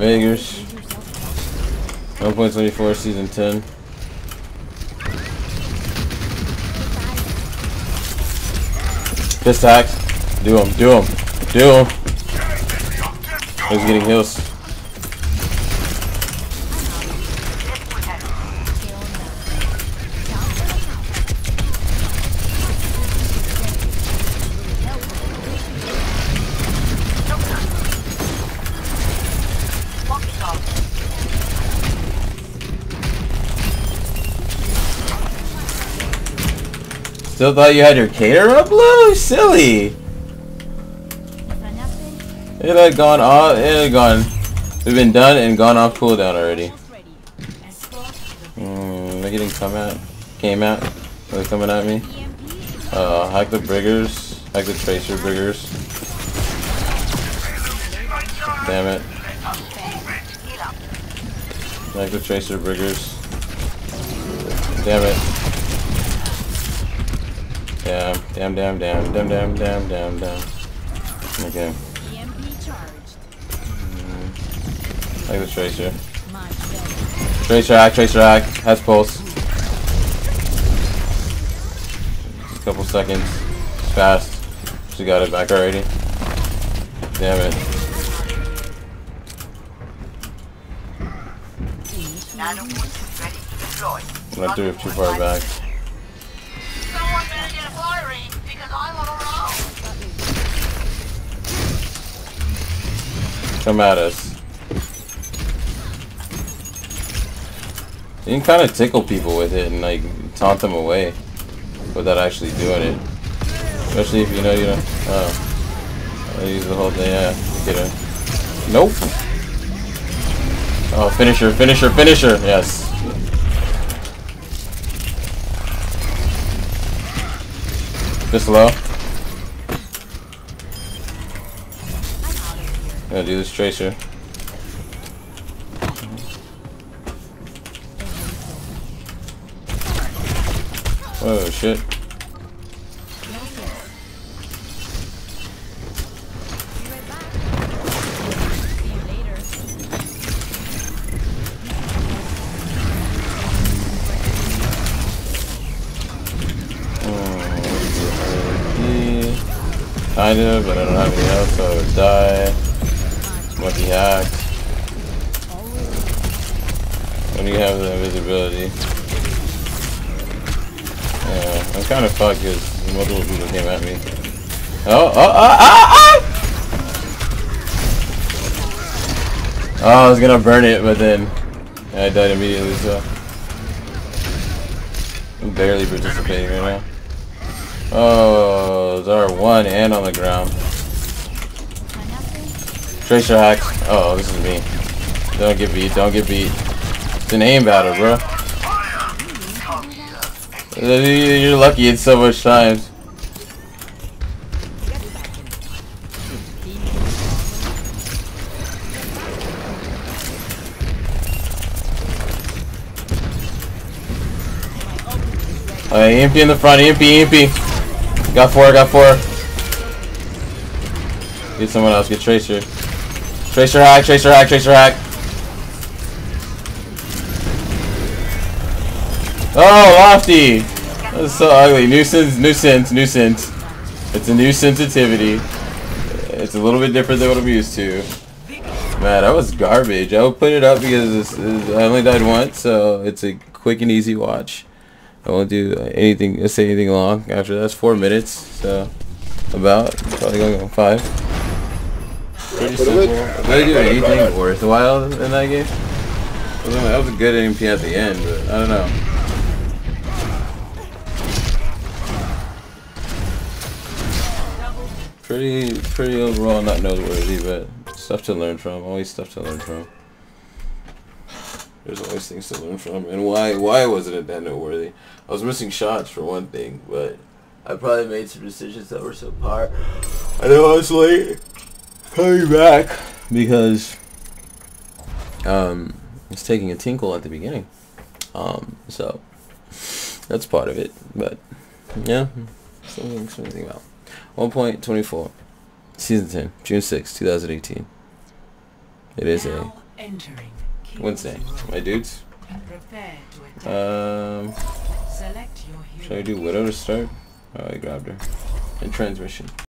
Vegas. 1.24 season 10. Fist hacks. Do him, do him, do him. He's getting heals. Still thought you had your caterer up blue? Silly. It had gone off. It had gone. We've been done and gone off cooldown already. Mm, they're getting come at. Came at. Are they coming at me? Uh, hack the Briggers. Hack the Tracer Briggers. Damn it. Hack the Tracer Briggers. Damn it. Damn! Damn! Damn! Damn! Damn! Damn! Damn! down. Okay. EMP charged. Mm. Like the Tracer. Tracer hack, Tracer hack. Has Pulse. Just a couple seconds. Fast. She got it back already. Damn it. I'm not doing too far back. Come at us. You can kind of tickle people with it and like taunt them away without actually doing it. Especially if you know you don't. Oh. I use the whole thing, yeah. Get. Nope. Oh, finisher, finisher, finisher. Yes. Just low. Gonna do this tracer. Oh shit. Kinda, but I don't have any health, so I would die. Monkey hack. When do you have the invisibility? Yeah, I'm kind of fucked because multiple people came at me. Oh, oh, oh, oh, oh! Oh, I was gonna burn it, but then I died immediately, so. I'm barely participating right now. Oh, there are one and on the ground. Tracer hacks. Oh, this is me. Don't get beat. Don't get beat. It's an aim battle, bro. You're lucky it's so much times. Alright, EMP in the front, EMP, EMP. Got four, got four. Get someone else, get Tracer. Tracer hack, tracer hack, tracer hack. Oh, Lofty! That's so ugly. Nuisance, nuisance, nuisance. It's a new sensitivity. It's a little bit different than what I'm used to. Man, that was garbage. I will put it up because I only died once, so it's a quick and easy watch. I won't do anything, say anything long after that's four minutes, so about probably gonna go five. Pretty simple. Did I do anything worthwhile in that game? That was a good EMP at the end, but I don't know. Pretty, pretty overall not noteworthy, but stuff to learn from. Always stuff to learn from. There's always things to learn from. And why, why wasn't it that noteworthy? I was missing shots for one thing, but I probably made some decisions that were subpar. I know I was late coming back because um, it's taking a tinkle at the beginning. Um, so that's part of it. But yeah, something, something about 1.24 season 10, June 6, 2018. It is a Wednesday. My dudes. Prepare to attack. Um, Select your hero. should I do Widow to start? Oh, I grabbed her. And transmission.